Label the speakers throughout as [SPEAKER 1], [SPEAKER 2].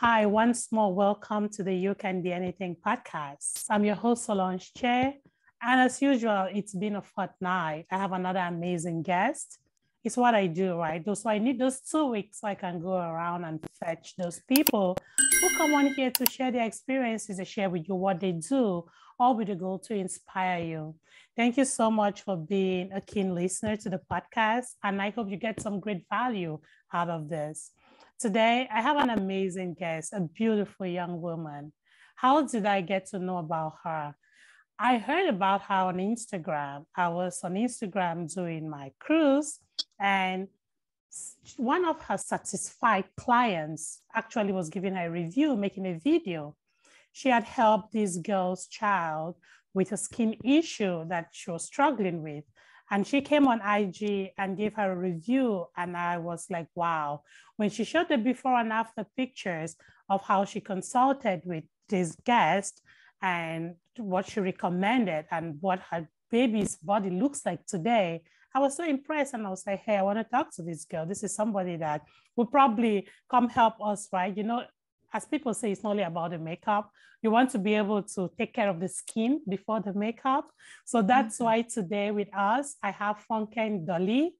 [SPEAKER 1] Hi. Once more, welcome to the You Can Be Anything podcast. I'm your host, Solange Che. And as usual, it's been a fortnight. I have another amazing guest. It's what I do, right? So I need those two weeks so I can go around and fetch those people who come on here to share their experiences and share with you what they do, all with the goal to inspire you. Thank you so much for being a keen listener to the podcast. And I hope you get some great value out of this. Today, I have an amazing guest, a beautiful young woman. How did I get to know about her? I heard about her on Instagram. I was on Instagram doing my cruise, and one of her satisfied clients actually was giving her a review, making a video. She had helped this girl's child with a skin issue that she was struggling with. And she came on IG and gave her a review. And I was like, wow. When she showed the before and after pictures of how she consulted with this guest and what she recommended and what her baby's body looks like today, I was so impressed. And I was like, hey, I want to talk to this girl. This is somebody that will probably come help us, right? You know, as people say, it's not only about the makeup. You want to be able to take care of the skin before the makeup. So that's mm-hmm. why today with us, I have Fonkeng Dolly.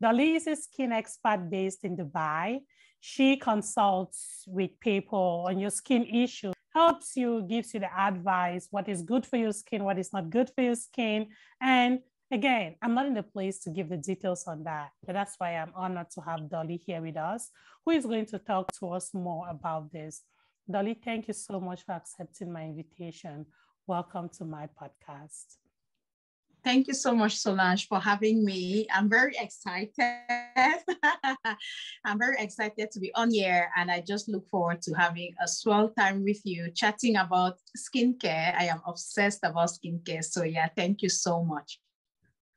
[SPEAKER 1] Dolly is a skin expert based in Dubai. She consults with people on your skin issues, helps you, gives you the advice, what is good for your skin, what is not good for your skin. And again, I'm not in the place to give the details on that, but that's why I'm honored to have Dolly here with us, who is going to talk to us more about this. Dolly, thank you so much for accepting my invitation. Welcome to my podcast.
[SPEAKER 2] Thank you so much, Solange, for having me. I'm very excited. I'm very excited to be on here, and I just look forward to having a swell time with you, chatting about skincare. I am obsessed about skincare. So, yeah, thank you so much.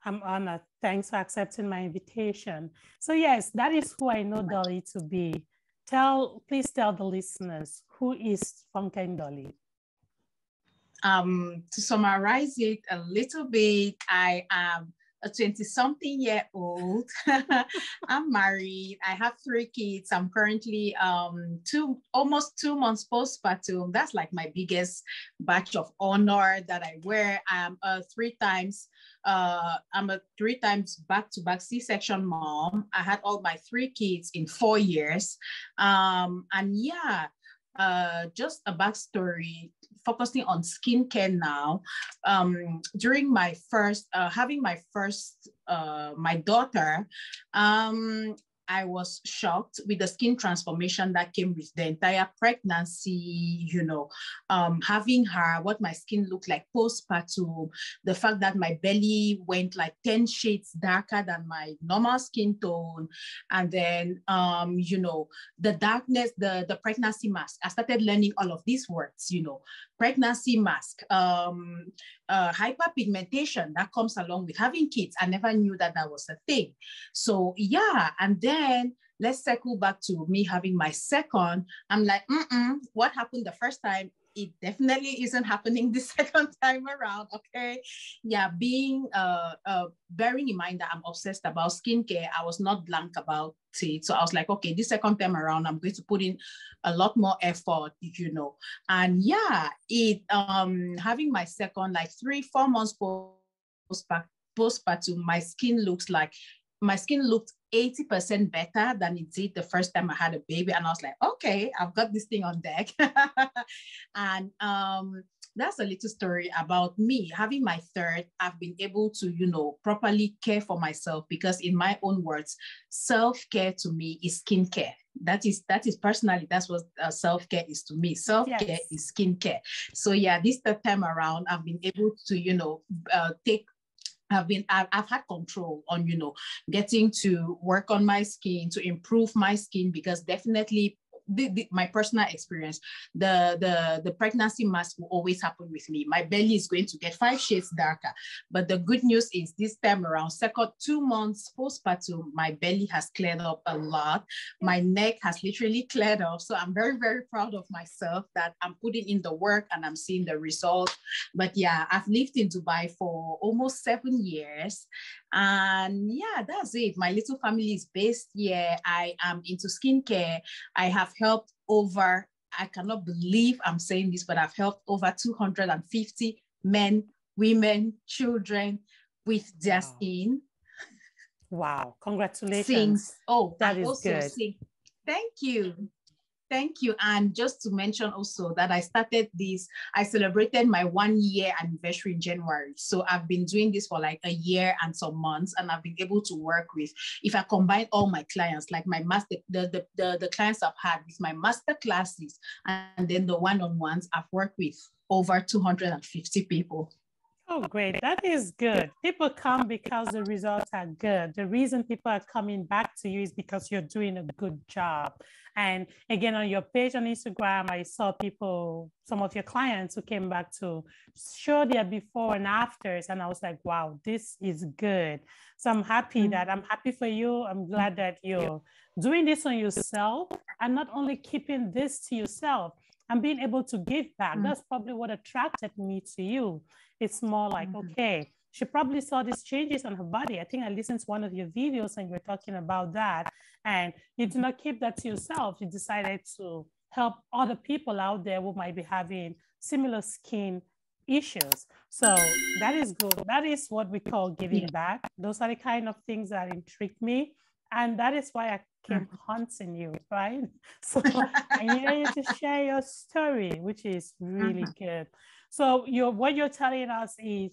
[SPEAKER 1] I'm honored. Thanks for accepting my invitation. So yes, that is who I know Dolly to be. Tell, please tell the listeners who is Fonkeng Dolly.
[SPEAKER 2] Um, to summarize it a little bit, I am a 20 something year old. I'm married. I have three kids. I'm currently um, two, almost two months postpartum. That's like my biggest badge of honor that I wear. I'm a three times, uh, I'm a three times back to back C section mom. I had all my three kids in four years. Um, and yeah, uh, just a backstory focusing on skincare now. Um, during my first, uh, having my first, uh, my daughter, um, I was shocked with the skin transformation that came with the entire pregnancy, you know, um, having her, what my skin looked like postpartum, the fact that my belly went like 10 shades darker than my normal skin tone. And then, um, you know, the darkness, the, the pregnancy mask. I started learning all of these words, you know, pregnancy mask, um, uh, hyperpigmentation that comes along with having kids. I never knew that that was a thing. So yeah, and then let's circle back to me having my second. I'm like, what happened the first time? It definitely isn't happening the second time around. Okay. Yeah. Being, uh, uh, bearing in mind that I'm obsessed about skincare, I was not blank about it. So I was like, okay, this second time around, I'm going to put in a lot more effort, you know. And yeah, it, um, having my second, like three, four months post postpartum, my skin looks like my skin looked 80% better than it did the first time I had a baby. And I was like, okay, I've got this thing on deck. and um, that's a little story about me. Having my third, I've been able to, you know, properly care for myself because in my own words, self-care to me is skincare. That is that is personally that's what uh, self-care is to me. Self-care yes. is skincare. So yeah, this third time around, I've been able to, you know, uh, take have been I've, I've, had control on you know getting to work on my skin to improve my skin because definitely the, the, my personal experience, the, the, the pregnancy mask will always happen with me. My belly is going to get five shades darker. But the good news is this time around, second two months postpartum, my belly has cleared up a lot. My neck has literally cleared up. So I'm very, very proud of myself that I'm putting in the work and I'm seeing the result. But yeah, I've lived in Dubai for almost seven years. And yeah, that's it. My little family is based here. I am into skincare. I have helped over, I cannot believe I'm saying this, but I've helped over 250 men, women, children with their wow. skin.
[SPEAKER 1] Wow, congratulations. Sings.
[SPEAKER 2] Oh, that is good. Sing. Thank you. Thank you. And just to mention also that I started this, I celebrated my one year anniversary in January. So I've been doing this for like a year and some months, and I've been able to work with, if I combine all my clients, like my master, the, the, the, the clients I've had with my master classes and then the one-on-ones, I've worked with over 250 people.
[SPEAKER 1] Oh, great. That is good. People come because the results are good. The reason people are coming back to you is because you're doing a good job. And again, on your page on Instagram, I saw people, some of your clients who came back to show their before and afters. And I was like, wow, this is good. So I'm happy mm-hmm. that I'm happy for you. I'm glad that you're doing this on yourself and not only keeping this to yourself and being able to give back. Mm-hmm. That's probably what attracted me to you it's more like, mm-hmm. okay, she probably saw these changes on her body. I think I listened to one of your videos and you were talking about that. And you did not keep that to yourself. You decided to help other people out there who might be having similar skin issues. So that is good. That is what we call giving back. Those are the kind of things that intrigue me. And that is why I came mm-hmm. hunting you, right? So I needed you to share your story, which is really mm-hmm. good. So you're, what you're telling us is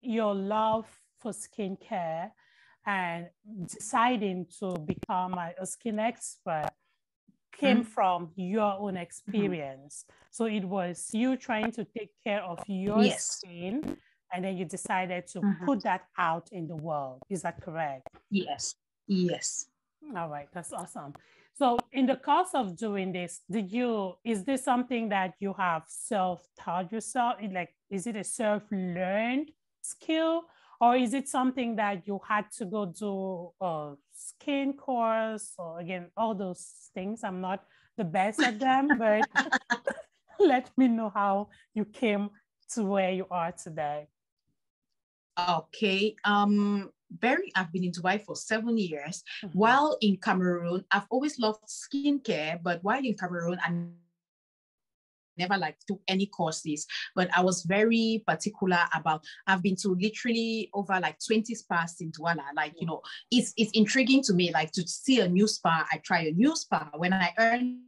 [SPEAKER 1] your love for skincare and deciding to become a, skin expert came mm-hmm. from your own mm-hmm. experience. Mm-hmm. So it was you trying to take care of your yes. skin and then you decided to mm-hmm. put that out in the world. Is that correct?
[SPEAKER 2] Yes. Yes.
[SPEAKER 1] All right, that's awesome. So in the course of doing this, did you, is this something that you have self-taught yourself? Like, is it a self-learned skill? Or is it something that you had to go do a skin course or again, all those things? I'm not the best at them, but let me know how you came to where you are today.
[SPEAKER 2] Okay. Um, very I've been in Dubai for seven years. Mm-hmm. While in Cameroon, I've always loved skincare, but while in Cameroon, I never like took any courses, but I was very particular about I've been to literally over like 20 spas in Douala. Like, you know, it's it's intriguing to me, like to see a new spa, I try a new spa when I earn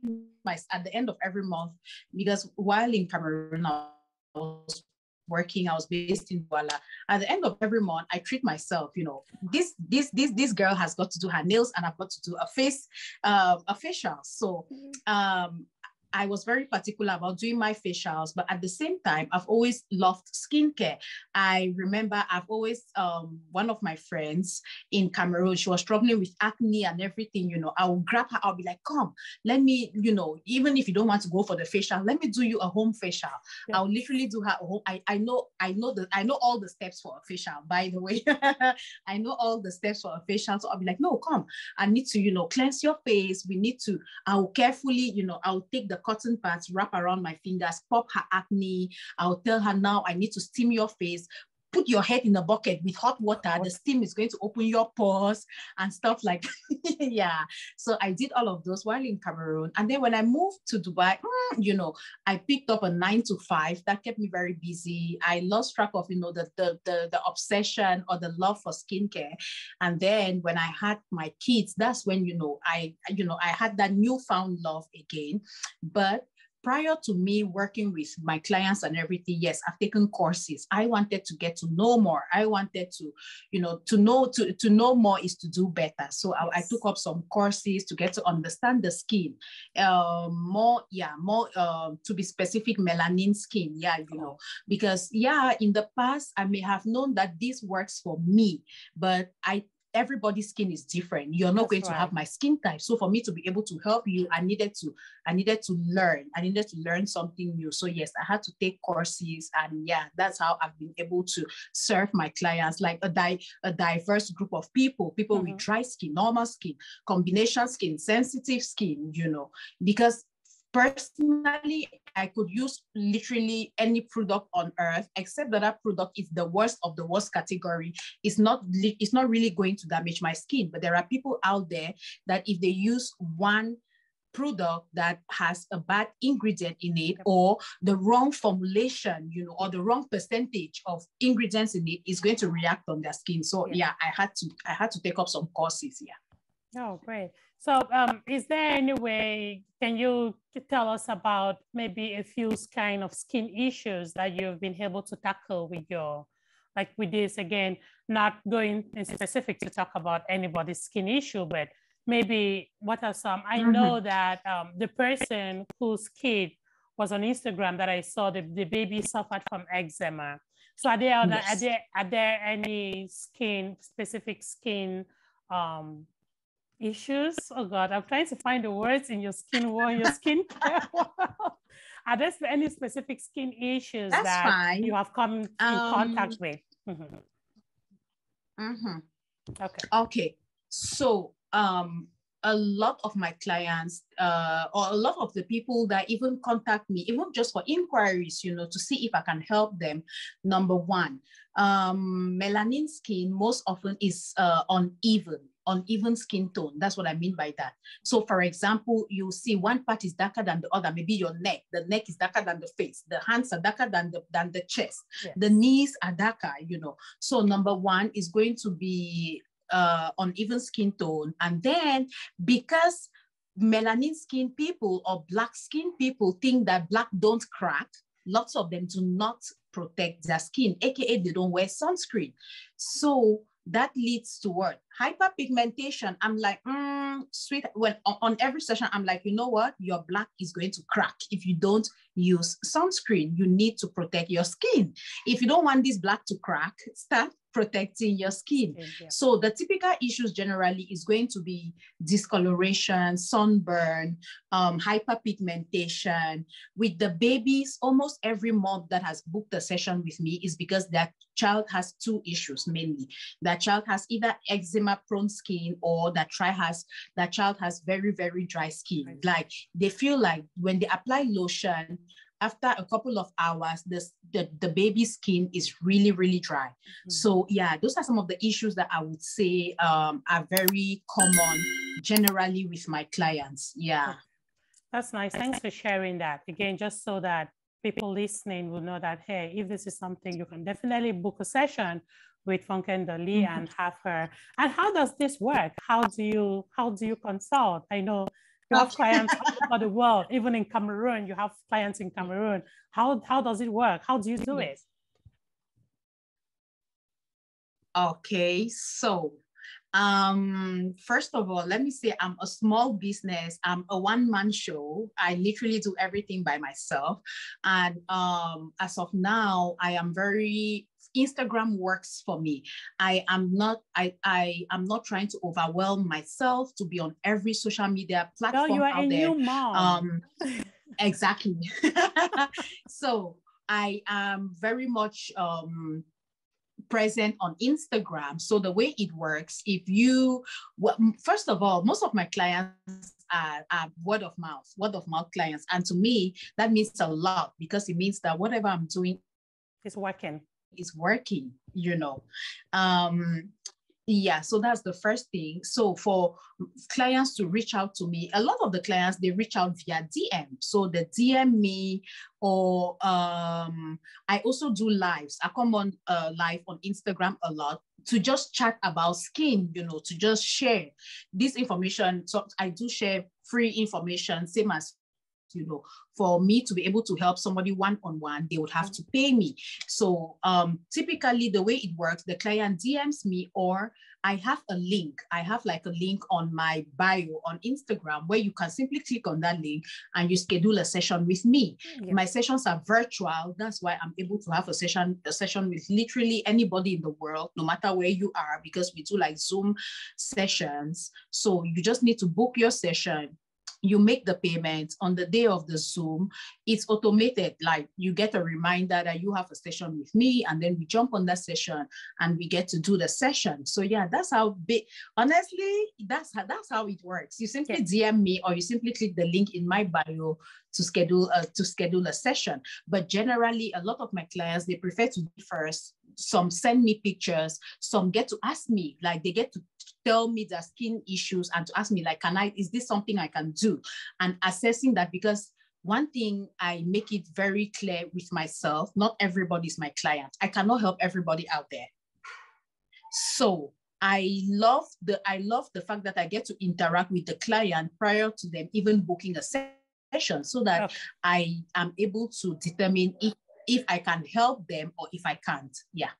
[SPEAKER 2] my at the end of every month, because while in Cameroon, I was working. I was based in Douala. At the end of every month, I treat myself. You know, this this this this girl has got to do her nails, and I've got to do a face uh, a facial. So mm-hmm. um, I was very particular about doing my facials, but at the same time, I've always loved skincare. I remember I've always, um, one of my friends in Cameroon, she was struggling with acne and everything, you know, I'll grab her, I'll be like, come, let me, you know, even if you don't want to go for the facial, let me do you a home facial. Yeah. I'll literally do her home. I, I know, I know that I know all the steps for a facial, by the way. I know all the steps for a facial. So I'll be like, no, come, I need to, you know, cleanse your face. We need to, I'll carefully, you know, I'll take the cotton pads, wrap around my fingers, pop her acne. I'll tell her now I need to steam your face, put your head in a bucket with hot water. The steam is going to open your pores and stuff like yeah. So I did all of those while in Cameroon. And then when I moved to Dubai, mm, you know, I picked up a nine to five. That kept me very busy. I lost track of, you know, the the the, the obsession or the love for skincare. And then when I had my kids, that's when, you know, I, you know, I had that newfound love again. But prior to me working with my clients and everything, yes, I've taken courses. I wanted to get to know more. I wanted to, you know, to know to, to know more is to do better. So I, I took up some courses to get to understand the skin. Um, more, yeah, more um, to be specific, melanin skin. Yeah, you know, because yeah, in the past I may have known that this works for me, but I everybody's skin is different. You're not That's going right. to have my skin type. So for me to be able to help you, I needed to, I needed to learn. I needed to learn something new. So yes, I had to take courses, and yeah, that's how I've been able to serve my clients like a di- a diverse group of people, people mm-hmm. with dry skin, normal skin, combination skin, sensitive skin. You know, because personally i could use literally any product on earth except that that product is the worst of the worst category it's not it's not really going to damage my skin but there are people out there that if they use one product that has a bad ingredient in it or the wrong formulation, you know, or the wrong percentage of ingredients in it is going to react on their skin. So yeah, yeah I had to I had to take up some courses. Yeah.
[SPEAKER 1] Oh, great. So um, is there any way, can you tell us about maybe a few kind of skin issues that you've been able to tackle with your, like with this again, not going in specific to talk about anybody's skin issue, but maybe what are some, I mm-hmm. know that um, the person whose kid was on Instagram that I saw, the, the baby suffered from eczema. So are there, yes. are there, are there any skin, specific skin um, issues? Oh God, I'm trying to find the words in your skin world, your skin care Are there any specific skin issues
[SPEAKER 2] That's
[SPEAKER 1] that
[SPEAKER 2] fine.
[SPEAKER 1] you have come in um, contact with?
[SPEAKER 2] Mm-hmm. Mm-hmm.
[SPEAKER 1] Okay.
[SPEAKER 2] Okay. So um a lot of my clients uh, or a lot of the people that even contact me, even just for inquiries, you know, to see if I can help them. Number one, um, melanin skin most often is uh, uneven uneven skin tone. That's what I mean by that. So for example, you see one part is darker than the other, maybe your neck, the neck is darker than the face, the hands are darker than the, than the chest, yes. the knees are darker, you know. So number one is going to be uh, uneven skin tone. And then because melanin skin people or black skin people think that black don't crack, lots of them do not protect their skin, aka they don't wear sunscreen. So that leads to what? Hyperpigmentation. I'm like, mm, sweet. When on every session, I'm like, you know what? Your black is going to crack if you don't use sunscreen. You need to protect your skin. If you don't want this black to crack, start protecting your skin. Yeah. So the typical issues generally is going to be discoloration, sunburn, um, hyperpigmentation. With the babies, almost every mom that has booked a session with me is because that child has two issues mainly. That child has either eczema prone skin or that child has that child has very, very dry skin. Like they feel like when they apply lotion, after a couple of hours, this, the, the baby skin is really, really dry. Mm-hmm. So yeah, those are some of the issues that I would say um, are very common generally with my clients. Yeah.
[SPEAKER 1] That's nice. Thanks for sharing that. Again, just so that people listening will know that, hey, if this is something, you can definitely book a session with Fonkeng Dolly mm-hmm. and have her. And how does this work? How do you how do you consult? I know you have clients all over the world, even in Cameroon, you have clients in Cameroon. How, how does it work? How do you do it?
[SPEAKER 2] Okay, so um first of all let me say i'm a small business i'm a one-man show i literally do everything by myself and um as of now i am very Instagram works for me. I am not I I am not trying to overwhelm myself to be on every social media platform
[SPEAKER 1] no, you are
[SPEAKER 2] out
[SPEAKER 1] a
[SPEAKER 2] there.
[SPEAKER 1] New mom.
[SPEAKER 2] Um, exactly. so I am very much um, present on Instagram. So the way it works, if you, well, first of all, most of my clients are, are, word of mouth, word of mouth clients. And to me, that means a lot because it means that whatever I'm doing
[SPEAKER 1] is working
[SPEAKER 2] is working, you know. Um, yeah, so that's the first thing. So for clients to reach out to me, a lot of the clients they reach out via DM. So they DM me, or um, I also do lives. I come on uh, live on Instagram a lot to just chat about skin, you know, to just share this information. So I do share free information, same as you know, for me to be able to help somebody one-on-one, they would have to pay me. So um, typically the way it works, the client DMs me or I have a link. I have like a link on my bio on Instagram where you can simply click on that link and you schedule a session with me. Yeah. My sessions are virtual. That's why I'm able to have a session, a session with literally anybody in the world, no matter where you are, because we do like Zoom sessions. So you just need to book your session you make the payment on the day of the Zoom, it's automated. Like you get a reminder that you have a session with me, and then we jump on that session and we get to do the session. So yeah, that's how big. Honestly, that's how that's how it works. You simply DM me or you simply click the link in my bio to schedule uh, to schedule a session. But generally, a lot of my clients they prefer to be first. Some send me pictures. Some get to ask me, like they get to tell me their skin issues and to ask me, like, can I? Is this something I can do? And assessing that because one thing I make it very clear with myself, not everybody's my client. I cannot help everybody out there. So I love the I love the fact that I get to interact with the client prior to them even booking a session so that okay. I am able to determine if if I can help them or if I can't. Yeah.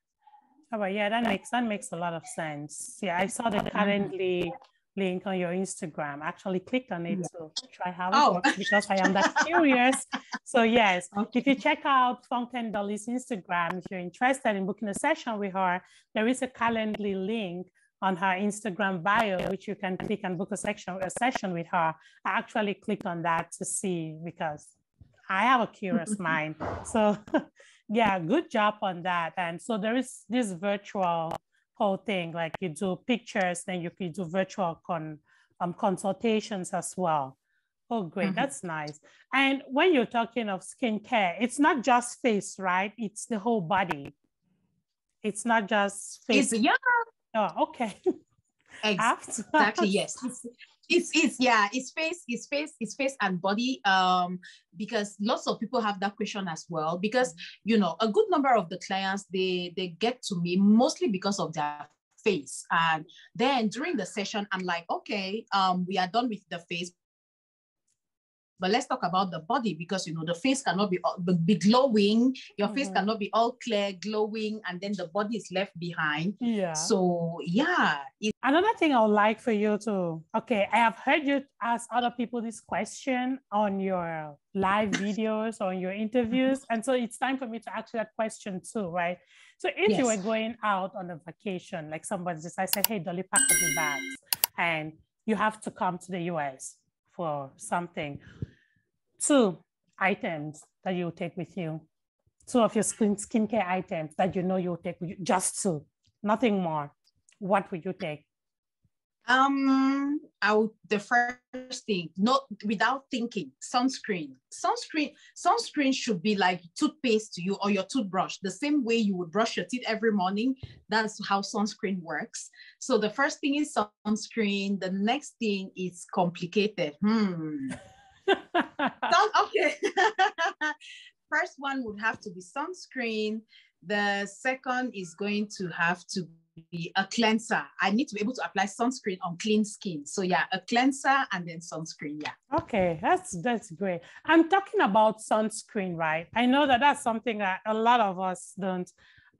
[SPEAKER 1] Oh, well, yeah, that makes that makes a lot of sense. Yeah, I saw the Calendly link on your Instagram. I actually clicked on it yeah. to try how it oh. works because I am that curious. So yes, okay. if you check out Fonkeng Dolly's Instagram, if you're interested in booking a session with her, there is a Calendly link on her Instagram bio, which you can click and book a section a session with her. I actually clicked on that to see because I have a curious mind. So yeah, good job on that. And so there is this virtual whole thing, like you do pictures, then you can do virtual con, um, consultations as well. Oh, great. Mm-hmm. That's nice. And when you're talking of skincare, it's not just face, right? It's the whole body. It's not just face.
[SPEAKER 2] It's, yeah.
[SPEAKER 1] Oh, okay.
[SPEAKER 2] Exactly. yes it's it's yeah it's face it's face it's face and body um because lots of people have that question as well because you know a good number of the clients they they get to me mostly because of their face and then during the session i'm like okay um we are done with the face but let's talk about the body because you know the face cannot be be glowing. Your mm-hmm. face cannot be all clear, glowing, and then the body is left behind.
[SPEAKER 1] Yeah.
[SPEAKER 2] So yeah.
[SPEAKER 1] It- Another thing I would like for you to okay, I have heard you ask other people this question on your live videos or your interviews, and so it's time for me to ask you that question too, right? So if yes. you were going out on a vacation, like somebody just I said, hey Dolly, pack up your bags, and you have to come to the US for something two items that you take with you, two of your skin skincare items that you know you'll take with you, just two, nothing more. What would you take?
[SPEAKER 2] Um, I would the first thing, not without thinking, sunscreen. Sunscreen, sunscreen should be like toothpaste to you or your toothbrush. The same way you would brush your teeth every morning. That's how sunscreen works. So the first thing is sunscreen. The next thing is complicated. Hmm. okay. First one would have to be sunscreen. The second is going to have to be a cleanser. I need to be able to apply sunscreen on clean skin. So yeah, a cleanser and then sunscreen. Yeah.
[SPEAKER 1] Okay, that's that's great. I'm talking about sunscreen, right? I know that that's something that a lot of us don't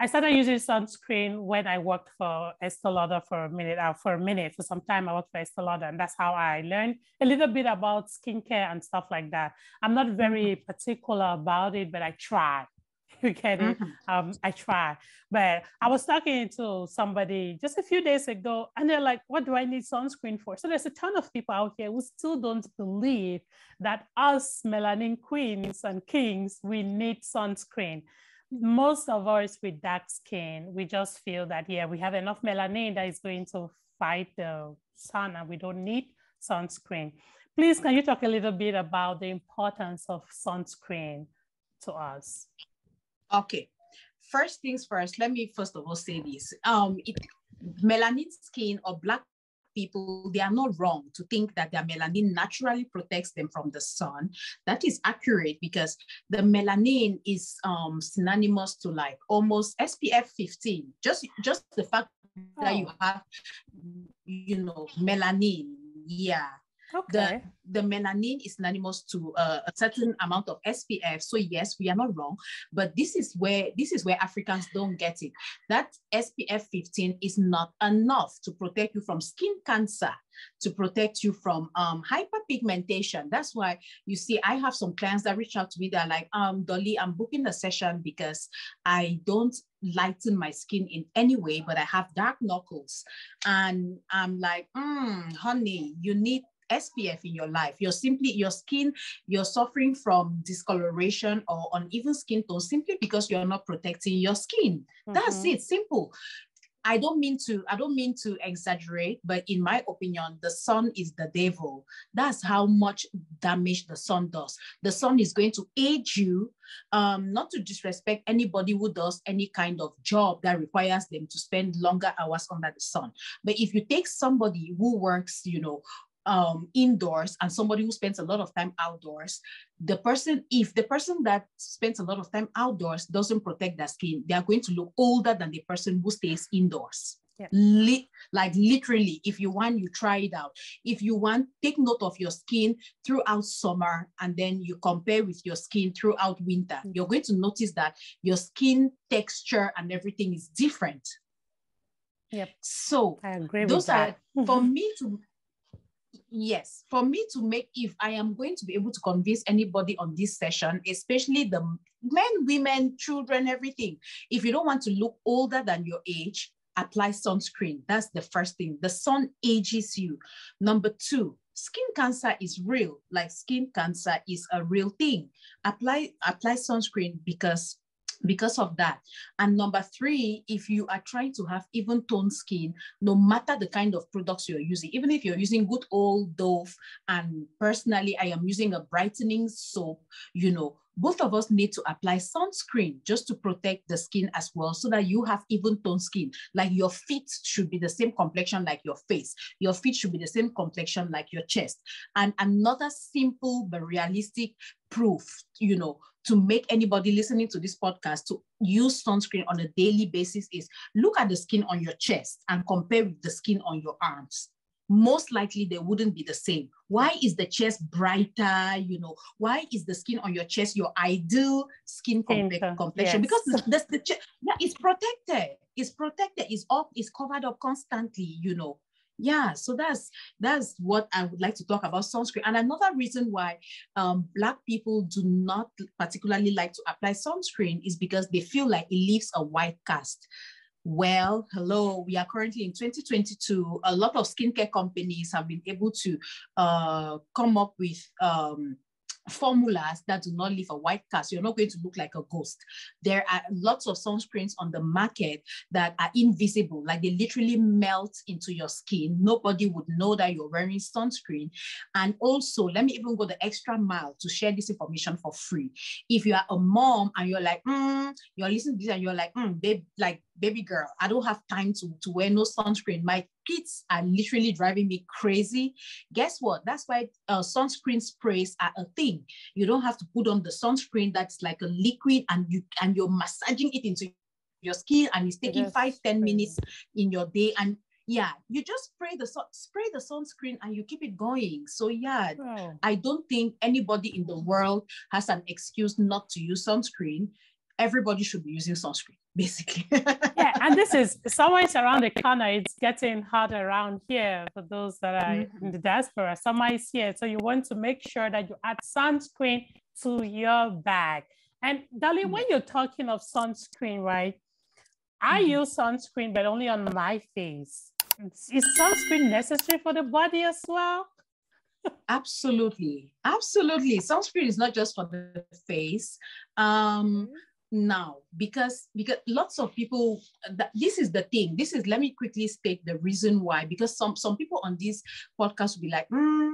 [SPEAKER 1] I started using sunscreen when I worked for Estee Lauder for a minute, uh, for a minute, for some time I worked for Estee Lauder, and that's how I learned a little bit about skincare and stuff like that. I'm not very mm-hmm. particular about it, but I try. You get it? Mm-hmm. Um, I try. But I was talking to somebody just a few days ago, and they're like, what do I need sunscreen for? So there's a ton of people out here who still don't believe that us melanin queens and kings, we need sunscreen most of us with dark skin, we just feel that, yeah, we have enough melanin that is going to fight the sun and we don't need sunscreen. Please, can you talk a little bit about the importance of sunscreen to us?
[SPEAKER 2] Okay. First things first, let me first of all say this. Um, it, melanin skin or black people, they are not wrong to think that their melanin naturally protects them from the sun. That is accurate because the melanin is um, synonymous to like almost SPF 15. Just, just the fact that you oh. have, you know, melanin, yeah,
[SPEAKER 1] Okay.
[SPEAKER 2] The, the melanin is synonymous to uh, a certain amount of SPF. So yes, we are not wrong, but this is where this is where Africans don't get it. That SPF 15 is not enough to protect you from skin cancer, to protect you from um, hyperpigmentation. That's why you see, I have some clients that reach out to me. They're like, um, Dolly, I'm booking a session because I don't lighten my skin in any way, but I have dark knuckles. And I'm like, mm, honey, you need SPF in your life. You're simply, your skin, you're suffering from discoloration or uneven skin tone simply because you're not protecting your skin. Mm-hmm. That's it, simple. I don't mean to, I don't mean to exaggerate, but in my opinion, the sun is the devil. That's how much damage the sun does. The sun is going to age you, um, not to disrespect anybody who does any kind of job that requires them to spend longer hours under the sun. But if you take somebody who works, you know, um, indoors and somebody who spends a lot of time outdoors, the person, if the person that spends a lot of time outdoors doesn't protect their skin, they are going to look older than the person who stays indoors. Yeah. Li- like literally, if you want, you try it out. If you want, take note of your skin throughout summer and then you compare with your skin throughout winter. Mm-hmm. You're going to notice that your skin texture and everything is different.
[SPEAKER 1] Yep.
[SPEAKER 2] So
[SPEAKER 1] I agree
[SPEAKER 2] those
[SPEAKER 1] are
[SPEAKER 2] for me to yes. For me to make if i am going to be able to convince anybody on this session especially the men women children everything if you don't want to look older than your age apply sunscreen. That's the first thing. The sun ages you. Number two skin cancer is real. Like skin cancer is a real thing. Apply apply sunscreen because because of that. And number three, if you are trying to have even toned skin, no matter the kind of products you're using, even if you're using good old Dove, and personally, I am using a brightening soap, you know, both of us need to apply sunscreen just to protect the skin as well so that you have even toned skin. Like your feet should be the same complexion like your face. Your feet should be the same complexion like your chest. And another simple but realistic proof you know to make anybody listening to this podcast to use sunscreen on a daily basis is look at the skin on your chest and compare with the skin on your arms most likely they wouldn't be the same. Why is the chest brighter? You know, why is the skin on your chest your ideal skin complexion? Yes. Because the, the, the yeah, it's protected. It's protected. It's up. It's covered up constantly. You know, yeah so that's that's what i would like to talk about sunscreen. And another reason why um, black people do not particularly like to apply sunscreen is because they feel like it leaves a white cast. Well hello we are currently in 2022 a lot of skincare companies have been able to uh, come up with um, formulas that do not leave a white cast. You're not going to look like a ghost. There are lots of sunscreens on the market that are invisible, like they literally melt into your skin. Nobody would know that you're wearing sunscreen. And also, let me even go the extra mile to share this information for free. If you are a mom and you're like, mm, you're listening to this and you're like, mm, babe, like baby girl, I don't have time to, to wear no sunscreen. My kids are literally driving me crazy. Guess what? That's why uh, sunscreen sprays are a thing. You don't have to put on the sunscreen that's like a liquid and you and you're massaging it into your skin and it's taking it five ten minutes in your day and yeah you just spray the sun spray the sunscreen and you keep it going so yeah i don't think anybody in the world has an excuse not to use sunscreen everybody should be using sunscreen basically.
[SPEAKER 1] yeah, and this is summer is around the corner. It's getting hot around here for those that are mm-hmm. in the diaspora. Summer is here, so you want to make sure that you add sunscreen to your bag. And Dolly, mm-hmm. when you're talking of sunscreen, right? I mm-hmm. use sunscreen, but only on my face. Is sunscreen necessary for the body as well?
[SPEAKER 2] Absolutely. Absolutely. Sunscreen is not just for the face. Um, mm-hmm now because because lots of people that, this is the thing this is let me quickly state the reason why because some some people on this podcast will be like mm,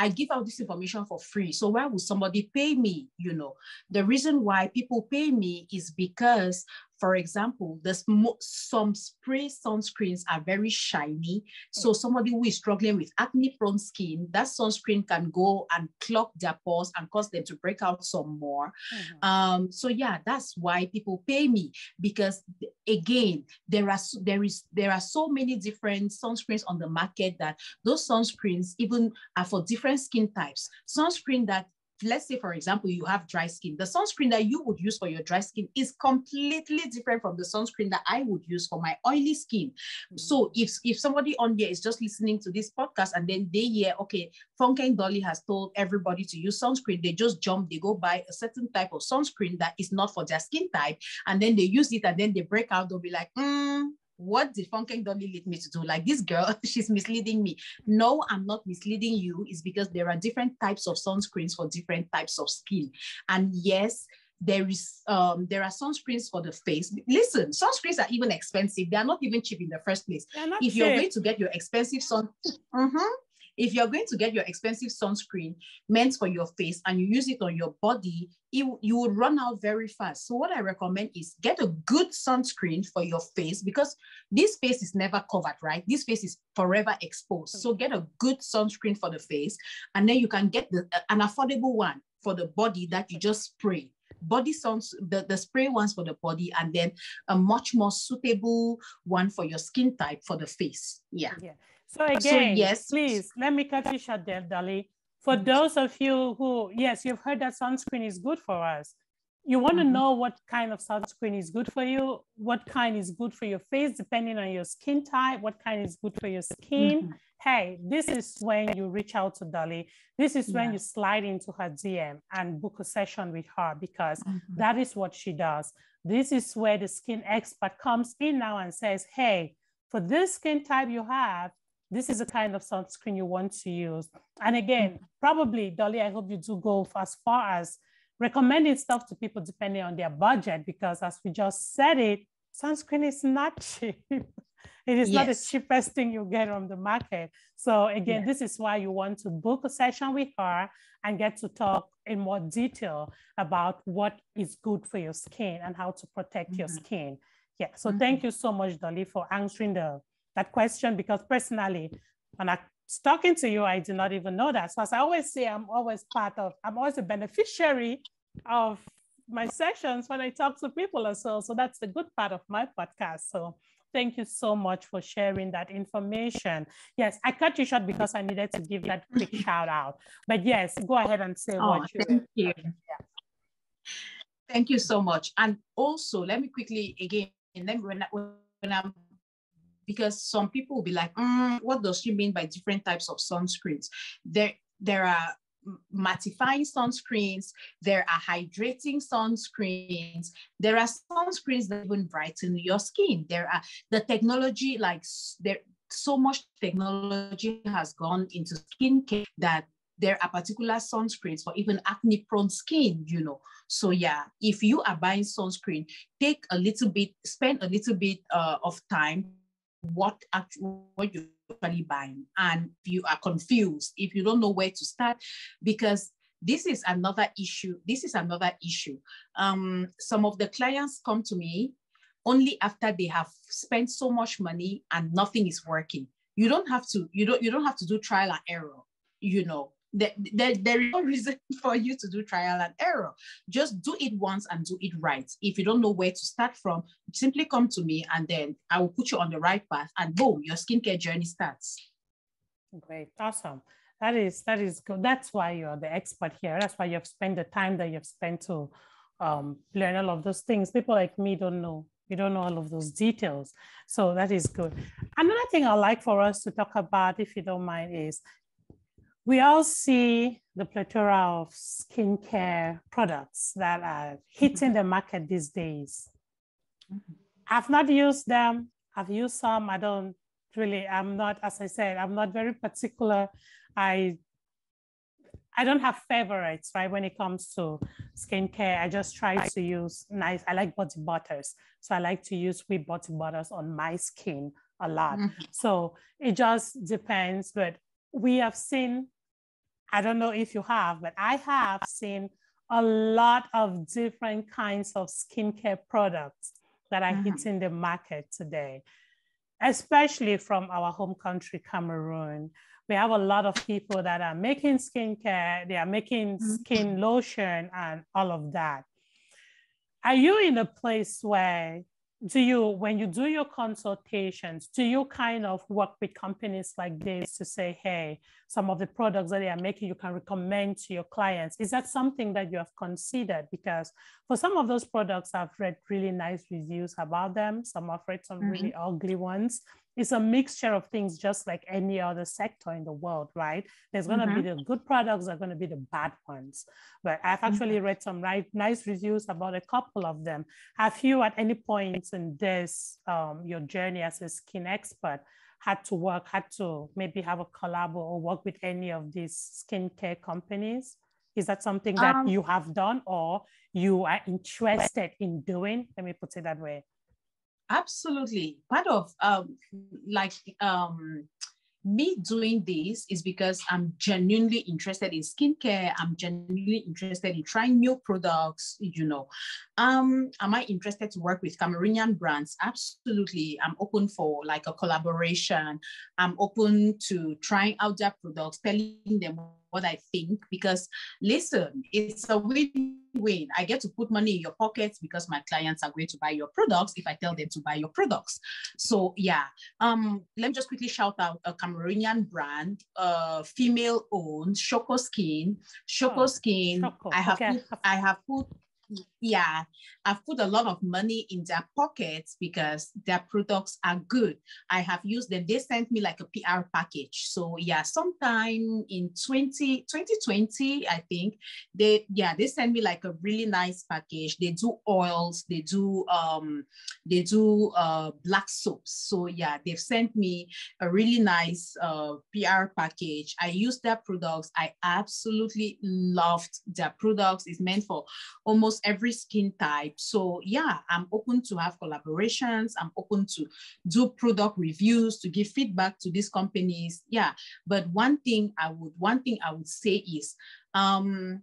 [SPEAKER 2] I give out this information for free. So why would somebody pay me? You know, the reason why people pay me is because for example, the some spray sunscreens are very shiny. So mm. somebody who is struggling with acne prone skin, that sunscreen can go and clog their pores and cause them to break out some more. Mm-hmm. Um, so yeah, that's why people pay me because again, there are there is there are so many different sunscreens on the market that those sunscreens even are for different skin types. Sunscreen that let's say, for example, you have dry skin, the sunscreen that you would use for your dry skin is completely different from the sunscreen that I would use for my oily skin. Mm-hmm. So if, if somebody on here is just listening to this podcast and then they hear, okay, Fonkeng Dolly has told everybody to use sunscreen, they just jump, they go buy a certain type of sunscreen that is not for their skin type, and then they use it and then they break out, they'll be like, mm, what did Fonkeng Dolly lead me to do? Like this girl, she's misleading me. No, I'm not misleading you. Is because there are different types of sunscreens for different types of skin. And yes, there is um, there are sunscreens for the face. Listen, sunscreens are even expensive. They are not even cheap in the first place. If you're going to get your expensive sun, mm-hmm, if you're going to get your expensive sunscreen meant for your face and you use it on your body, it, you would run out very fast. So what I recommend is get a good sunscreen for your face because this face is never covered, right? This face is forever exposed. So get a good sunscreen for the face, and then you can get the, an affordable one for the body that you just spray body suns the, the spray ones for the body and then a much more suitable one for your skin type for the face yeah
[SPEAKER 1] yeah so again, so yes, please let me cut you short there, Dolly. For those of you who, yes, you've heard that sunscreen is good for us. You want to mm-hmm. know what kind of sunscreen is good for you, what kind is good for your face, depending on your skin type, what kind is good for your skin. Mm-hmm. Hey, this is when you reach out to Dolly. This is when you slide into her DM and book a session with her because mm-hmm. that is what she does. This is where the skin expert comes in now and says, Hey, for this skin type you have, this is the kind of sunscreen you want to use. And again, mm-hmm. probably, Dolly, I hope you do go as far as recommending stuff to people depending on their budget, because as we just said it, sunscreen is not cheap. it is yes. not the cheapest thing you get on the market. So again, yes. this is why you want to book a session with her and get to talk in more detail about what is good for your skin and how to protect mm-hmm. your skin. Yeah. So mm-hmm. thank you so much, Dolly, for answering the that question because personally, when I talking to you, I did not even know that. So as I always say, I'm always part of, I'm always a beneficiary of my sessions when I talk to people as well. So that's the good part of my podcast. So thank you so much for sharing that information. Yes, I cut you short because I needed to give that quick shout out. But yes, go ahead and say oh, what you.
[SPEAKER 2] Thank you. Yeah. Thank you so much. And also, let me quickly again, and then when, when I'm because some people will be like, mm, what does she mean by different types of sunscreens? There, there are mattifying sunscreens, there are hydrating sunscreens, there are sunscreens that even brighten your skin. There are the technology, like there so much technology has gone into skincare that there are particular sunscreens for even acne prone skin, you know. So yeah, if you are buying sunscreen, take a little bit, spend a little bit uh, of time what actually what you're actually buying. And if you are confused if you don't know where to start because this is another issue this is another issue. Um, some of the clients come to me only after they have spent so much money and nothing is working. You don't have to you don't you don't have to do trial and error you know there, there, there is no reason for you to do trial and error. Just do it once and do it right. If you don't know where to start from, simply come to me and then I will put you on the right path and boom, your skincare journey starts.
[SPEAKER 1] Great, awesome. That is that is good. That's why you're the expert here. That's why you've spent the time that you've spent to um, learn all of those things. People like me don't know. We don't know all of those details. So that is good. Another thing I'd like for us to talk about, if you don't mind, is we all see the plethora of skincare products that are hitting the market these days. Mm-hmm. I've not used them. I've used some. I don't really, I'm not, as I said, I'm not very particular. I I don't have favorites, right? When it comes to skincare, I just try to use nice, I like body butters. So I like to use whey body butters on my skin a lot. Mm-hmm. So it just depends, but we have seen, I don't know if you have, but I have seen a lot of different kinds of skincare products that are mm-hmm. hitting the market today, especially from our home country, Cameroon. We have a lot of people that are making skincare, they are making mm-hmm. skin lotion and all of that. Are you in a place where do you when you do your consultations do you kind of work with companies like this to say hey some of the products that they are making you can recommend to your clients is that something that you have considered? Because for some of those products i've read really nice reviews about them. Some i've read some mm-hmm. really ugly ones it's a mixture of things just like any other sector in the world right there's going to mm-hmm. be the good products are going to be the bad ones but i've actually mm-hmm. read some right nice reviews about a couple of them have you at any point in this um, your journey as a skin expert had to work had to maybe have a collab or work with any of these skincare companies Is that something that um, you have done or you are interested in doing? Let me put it that way.
[SPEAKER 2] Absolutely. Part of um, like um, me doing this is because I'm genuinely interested in skincare. I'm genuinely interested in trying new products. You know, um, am I interested to work with Cameroonian brands? Absolutely. I'm open for like a collaboration. I'm open to trying out their products, telling them what I think because listen, it's a win-win. I get to put money in your pockets because my clients are going to buy your products if I tell them to buy your products. So yeah, um, let me just quickly shout out a Cameroonian brand, uh, female-owned Choco Skin. Choco oh, Skin. Choco. I have okay. put, I have put yeah, I've put a lot of money in their pockets because their products are good. I have used them. They sent me like a PR package. So yeah, sometime in 20, 2020, I think they, yeah, they sent me like a really nice package. They do oils, they do, um, they do uh, black soaps. So yeah, they've sent me a really nice uh, PR package. I use their products. I absolutely loved their products. It's meant for almost every skin type. So yeah, I'm open to have collaborations. I'm open to do product reviews, to give feedback to these companies. Yeah, but one thing I would, one thing I would say is, um,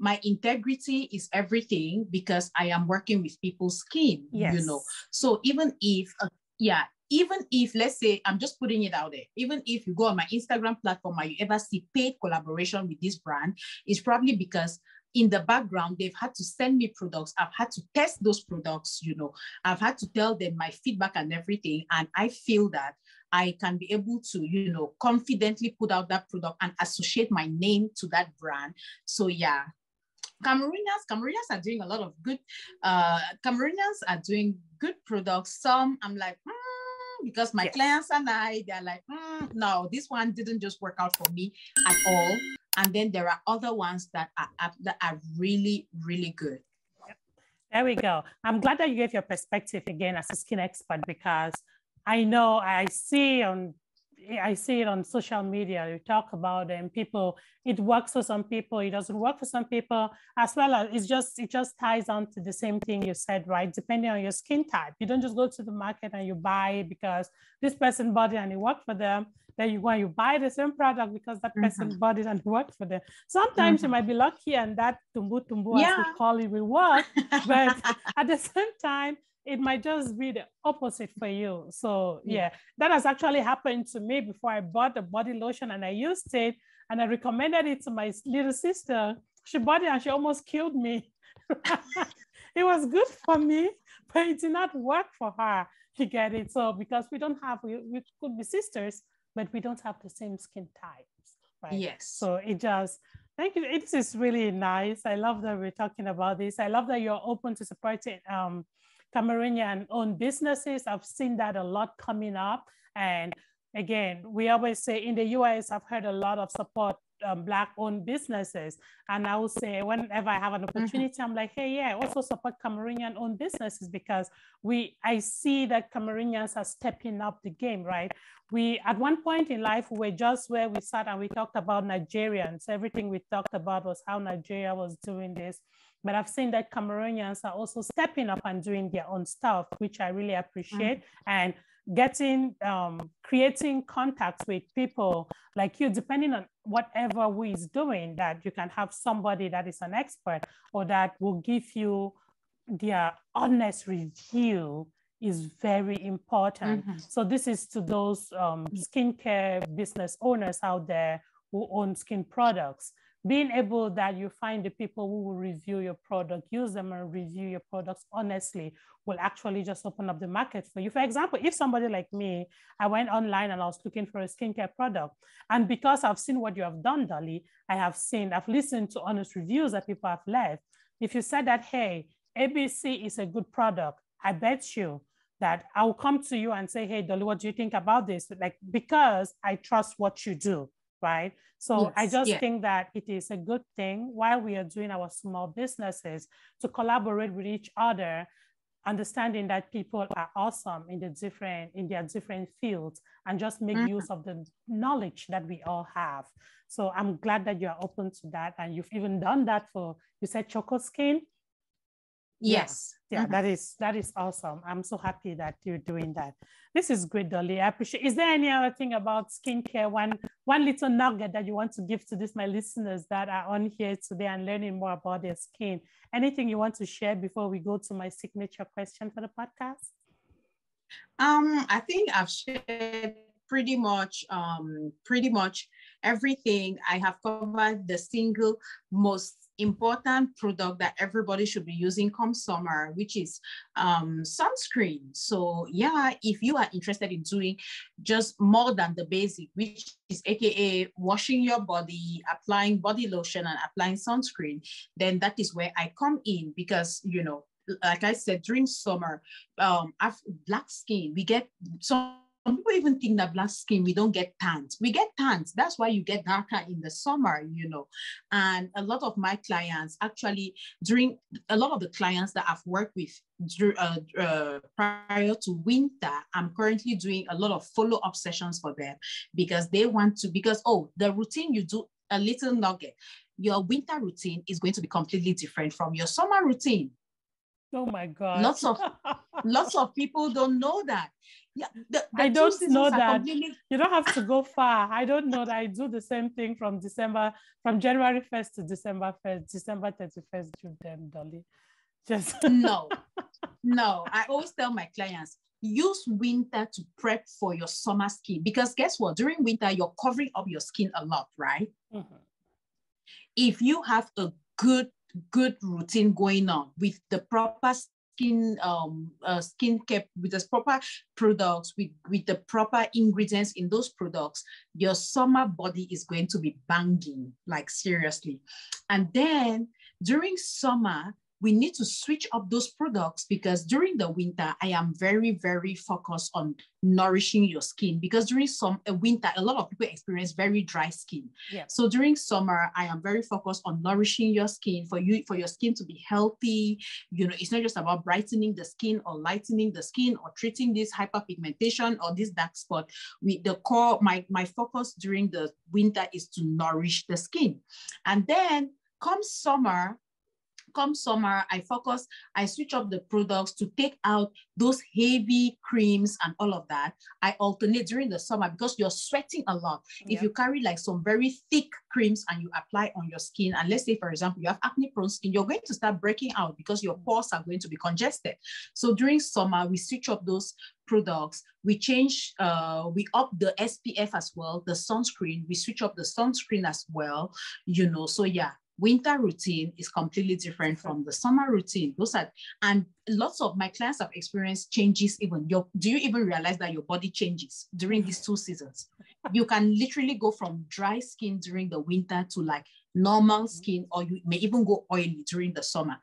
[SPEAKER 2] my integrity is everything because I am working with people's skin, yes. you know. So even if, uh, yeah, even if let's say i'm just putting it out there even if you go on my instagram platform and you ever see paid collaboration with this brand it's probably because in the background, they've had to send me products. I've had to test those products, you know, I've had to tell them my feedback and everything. And I feel that I can be able to, you know, confidently put out that product and associate my name to that brand. So yeah, Cameroonians, Cameroonians are doing a lot of good, uh, Cameroonians are doing good products. Some I'm like, mm, because my yes. clients and I, they're like, mm, no, this one didn't just work out for me at all. And then there are other ones that are, that are really, really good.
[SPEAKER 1] There we go. I'm glad that you gave your perspective again as a skin expert because I know I see on I see it on social media. You talk about them. People, it works for some people. It doesn't work for some people. As well as it's just it just ties on to the same thing you said, right? Depending on your skin type, you don't just go to the market and you buy because this person bought it and it worked for them. Then you go and you buy the same product because that person mm-hmm. bought it and it worked for them. Sometimes mm-hmm. you might be lucky and that tumbu tumbu, yeah. as we call it, will work. but at the same time, it might just be the opposite for you. So yeah. that has actually happened to me before I bought the body lotion and I used it and I recommended it to my little sister. She bought it and she almost killed me. it was good for me, but it did not work for her. You get it? So because we don't have, we, we could be sisters, but we don't have the same skin types, right?
[SPEAKER 2] Yes.
[SPEAKER 1] So it just, thank you. This is really nice. I love that we're talking about this. I love that you're open to supporting um, Cameroonian owned businesses. I've seen that a lot coming up. And again, we always say in the US, I've heard a lot of support um, black owned businesses. And I will say whenever I have an mm-hmm. opportunity, mm-hmm. I'm like, hey, yeah, I also support Cameroonian owned businesses because we I see that Cameroonians are stepping up the game, right? We at one point in life we were just where we sat and we talked about Nigerians. Everything we talked about was how Nigeria was doing this. But I've seen that Cameroonians are also stepping up and doing their own stuff, which I really appreciate. Mm-hmm. And getting, um, creating contacts with people like you, depending on whatever we is doing, that you can have somebody that is an expert or that will give you their honest review is very important. Mm-hmm. So this is to those um, skincare business owners out there who own skin products being able that you find the people who will review your product, use them and review your products honestly will actually just open up the market for you. For example, if somebody like me, I went online and I was looking for a skincare product, and because I've seen what you have done, Dolly, I have seen, I've listened to honest reviews that people have left. If you said that, hey, ABC is a good product, I bet you that I will come to you and say, hey, Dolly, what do you think about this? Like, because I trust what you do right? So yes, I just yeah. think that it is a good thing while we are doing our small businesses to collaborate with each other understanding that people are awesome in the different in their different fields and just make mm-hmm. use of the knowledge that we all have so i'm glad that you're open to that and you've even done that for you said choco skin
[SPEAKER 2] yes.
[SPEAKER 1] Yeah, mm-hmm. that is that is awesome. I'm so happy that you're doing that. This is great dolly. I appreciate is there any other thing about skincare? One one little nugget that you want to give to this my listeners that are on here today and learning more about their skin. Anything you want to share before we go to my signature question for the podcast?
[SPEAKER 2] Um i think i've shared pretty much um pretty much everything. I have covered the single most important product that everybody should be using come summer, which is um, sunscreen. So yeah, if you are interested in doing just more than the basic, which is AKA washing your body, applying body lotion and applying sunscreen, then that is where I come in because, you know, like I said, during summer, um, after black skin, we get some people even think that black skin, we don't get tans. We get tans. That's why you get darker in the summer, you know. And a lot of my clients actually, during a lot of the clients that I've worked with uh, uh, prior to winter, I'm currently doing a lot of follow up sessions for them because they want to, because, oh, the routine you do a little nugget, your winter routine is going to be completely different from your summer routine.
[SPEAKER 1] Oh my God.
[SPEAKER 2] Lots of lots of people don't know that. Yeah,
[SPEAKER 1] the, the I don't know that. Completely... You don't have to go far. I don't know that I do the same thing from December, from January 1st to December 1st, December 31st, June them, Dolly.
[SPEAKER 2] Just no, no. I always tell my clients, use winter to prep for your summer skin because guess what? During winter, you're covering up your skin a lot, right? Mm-hmm. If you have a good good routine going on with the proper skin um uh, with the proper products with with the proper ingredients in those products your summer body is going to be banging like seriously. And then during summer we need to switch up those products because during the winter, I am very, very focused on nourishing your skin because during some uh, winter, a lot of people experience very dry skin. Yeah. So during summer, I am very focused on nourishing your skin for you, for your skin to be healthy. You know, it's not just about brightening the skin or lightening the skin or treating this hyperpigmentation or this dark spot. With the core, my, my focus during the winter is to nourish the skin. And then come summer, come summer, I focus, I switch up the products to take out those heavy creams and all of that. I alternate during the summer because you're sweating a lot. Yeah. If you carry like some very thick creams and you apply on your skin, and let's say, for example, you have acne prone skin, you're going to start breaking out because your pores are going to be congested. So during summer, we switch up those products. We change, uh, we up the SPF as well, the sunscreen. We switch up the sunscreen as well, you know. So yeah, winter routine is completely different from the summer routine. Those are, and lots of my clients have experienced changes even. Your, do you even realize that your body changes during these two seasons? You can literally go from dry skin during the winter to like normal skin, or you may even go oily during the summer.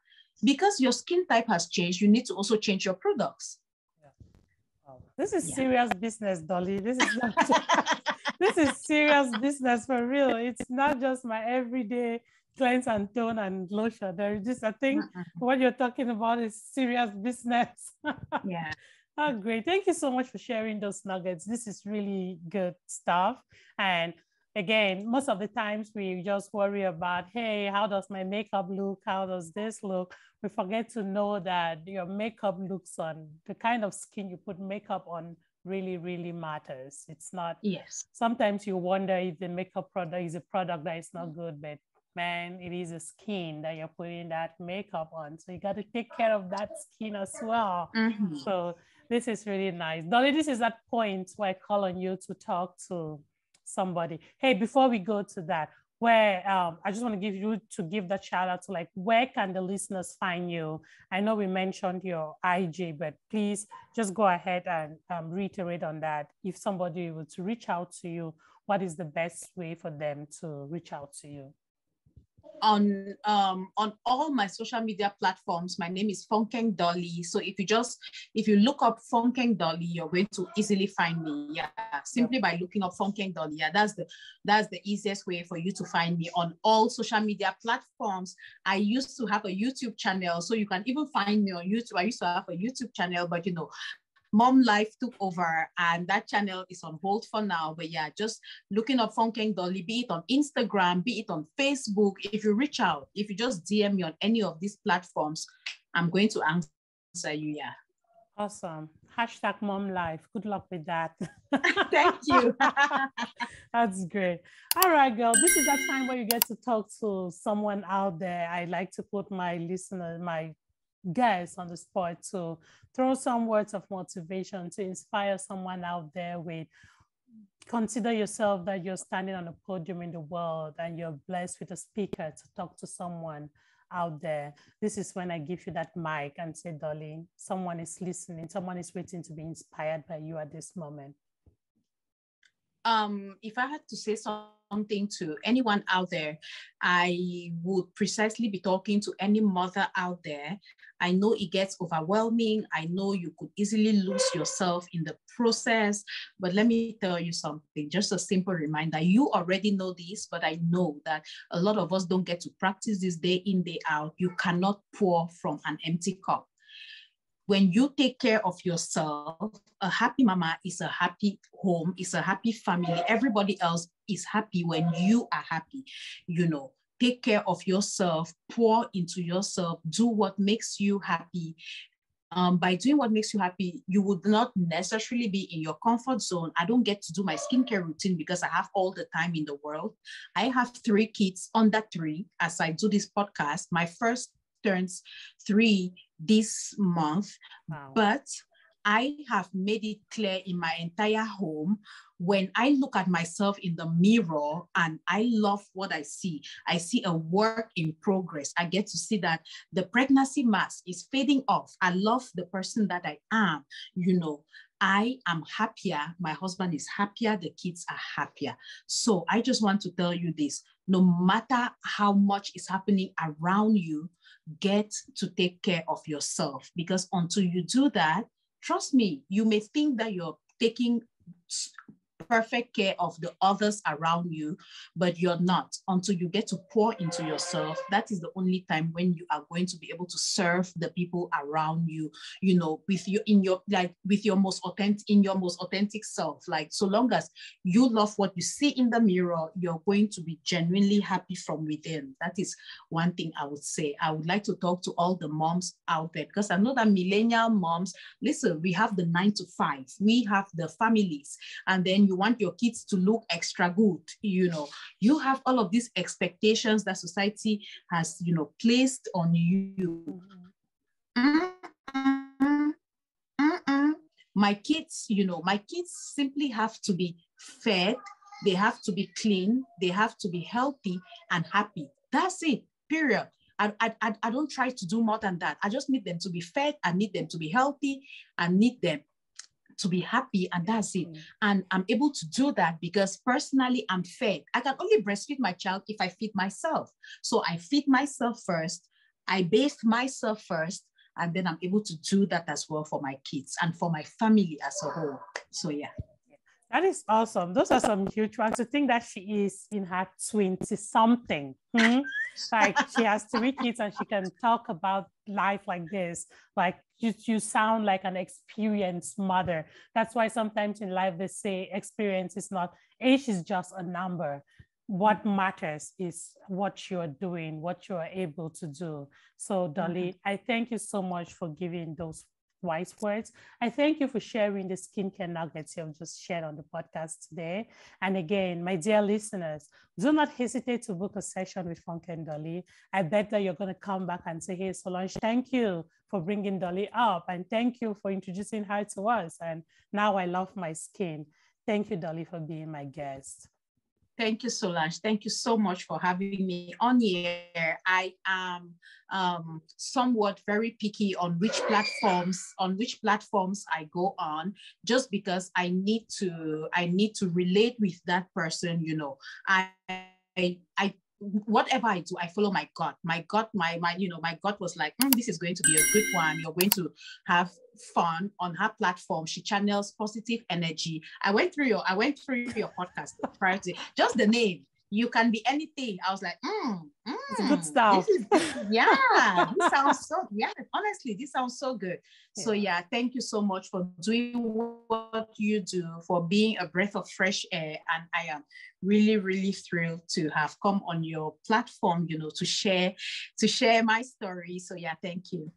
[SPEAKER 2] Because your skin type has changed, you need to also change your products.
[SPEAKER 1] Wow, This is yeah. serious business, Dolly. This is not this is serious business for real. It's not just my everyday cleanse and tone and lotion. There is just, I think mm-hmm. what you're talking about is serious business.
[SPEAKER 2] yeah.
[SPEAKER 1] Oh, great. Thank you so much for sharing those nuggets. This is really good stuff. And again, most of the times we just worry about, hey, how does my makeup look? How does this look? We forget to know that your makeup looks on the kind of skin you put makeup on really, really matters. It's not,
[SPEAKER 2] yes.
[SPEAKER 1] Sometimes you wonder if the makeup product is a product that is not good, but man, it is a skin that you're putting that makeup on. So you got to take care of that skin as well. Mm-hmm. So this is really nice. Dolly, this is that point where I call on you to talk to somebody. Hey, before we go to that, where um, I just want to give you to give that shout out to like where can the listeners find you? I know we mentioned your IG, but please just go ahead and um, reiterate on that. If somebody were to reach out to you, what is the best way for them to reach out to you?
[SPEAKER 2] On um, on all my social media platforms. My name is Fonkeng Dolly. So if you just if you look up Fonkeng Dolly, you're going to easily find me. Yeah, simply by looking up Fonkeng Dolly. Yeah, that's the that's the easiest way for you to find me on all social media platforms. I used to have a YouTube channel, so you can even find me on YouTube. I used to have a YouTube channel, but you know, mom life took over and that channel is on hold for now. But yeah just looking up Fonkeng Dolly be it on Instagram be it on Facebook if you reach out if you just DM me on any of these platforms I'm going to answer you yeah.
[SPEAKER 1] Awesome. Hashtag mom life. Good luck with that.
[SPEAKER 2] Thank you.
[SPEAKER 1] That's great. All right girl this is that time where you get to talk to someone out there. I like to put my listener my guests on the spot to throw some words of motivation to inspire someone out there with consider yourself that you're standing on a podium in the world and you're blessed with a speaker to talk to someone out there. This is when I give you that mic and say, darling, someone is listening, someone is waiting to be inspired by you at this moment.
[SPEAKER 2] Um, if I had to say something to anyone out there, I would precisely be talking to any mother out there. I know it gets overwhelming. I know you could easily lose yourself in the process, but let me tell you something, just a simple reminder. You already know this, but I know that a lot of us don't get to practice this day in, day out. You cannot pour from an empty cup when you take care of yourself, a happy mama is a happy home, is a happy family. Everybody else is happy when you are happy. You know, take care of yourself, pour into yourself, do what makes you happy. Um, by doing what makes you happy, you would not necessarily be in your comfort zone. I don't get to do my skincare routine because I have all the time in the world. I have three kids under three as I do this podcast. My first turns three this month, wow. but I have made it clear in my entire home when I look at myself in the mirror and I love what I see. I see a work in progress. I get to see that the pregnancy mask is fading off. I love the person that I am, you know. I am happier. My husband is happier. The kids are happier. So I just want to tell you this no matter how much is happening around you, get to take care of yourself. Because until you do that, trust me, you may think that you're taking perfect care of the others around you, but you're not until you get to pour into yourself. That is the only time when you are going to be able to serve the people around you, you know, with you in your like with your most authentic in your most authentic self. Like so long as you love what you see in the mirror, you're going to be genuinely happy from within. That is one thing I would say. I would like to talk to all the moms out there because I know that millennial moms, listen, we have the nine to five, we have the families, and then you you want your kids to look extra good you know you have all of these expectations that society has you know placed on you my kids you know my kids simply have to be fed they have to be clean they have to be healthy and happy that's it period I, I, I don't try to do more than that. I just need them to be fed. I need them to be healthy. I need them to be happy and that's it. Mm. And I'm able to do that because personally I'm fed. I can only breastfeed my child if I feed myself. So I feed myself first, I bathe myself first, and then I'm able to do that as well for my kids and for my family as a whole. So yeah.
[SPEAKER 1] That is awesome. Those are some huge ones. To think that she is in her 20 something. Hmm? like she has three kids and she can talk about life like this. Like you, you sound like an experienced mother. That's why sometimes in life they say experience is not, age is just a number. What matters is what you're doing, what you are able to do. So, Dolly, mm-hmm. I thank you so much for giving those wise words. I thank you for sharing the skincare nuggets you've just shared on the podcast today. And again, my dear listeners, do not hesitate to book a session with Fonkeng Dolly. I bet that you're going to come back and say, hey, Solange, thank you for bringing Dolly up. And thank you for introducing her to us. And now I love my skin. Thank you, Dolly, for being my guest.
[SPEAKER 2] Thank you, Solange. Thank you so much for having me on here. I am um, somewhat very picky on which platforms on which platforms I go on, just because I need to I need to relate with that person. You know, I I, I whatever I do, I follow my gut. My gut, my my, you know, my gut was like, mm, this is going to be a good one. You're going to have fun on her platform. She channels positive energy. I went through your, I went through your podcast prior to just the name you can be anything. I was like, mm,
[SPEAKER 1] mm, good stuff.
[SPEAKER 2] Is, yeah, this sounds so, yeah, honestly, this sounds so good. Yeah. So yeah, thank you so much for doing what you do, for being a breath of fresh air. And I am really, really thrilled to have come on your platform, you know, to share, to share my story. So yeah, thank you.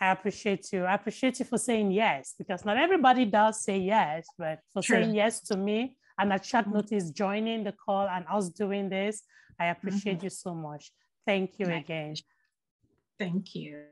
[SPEAKER 1] I appreciate you. I appreciate you for saying yes, because not everybody does say yes, but for True. saying yes to me, and at short mm-hmm. notice joining the call and us doing this. I appreciate mm-hmm. you so much. Thank you again.
[SPEAKER 2] Thank you.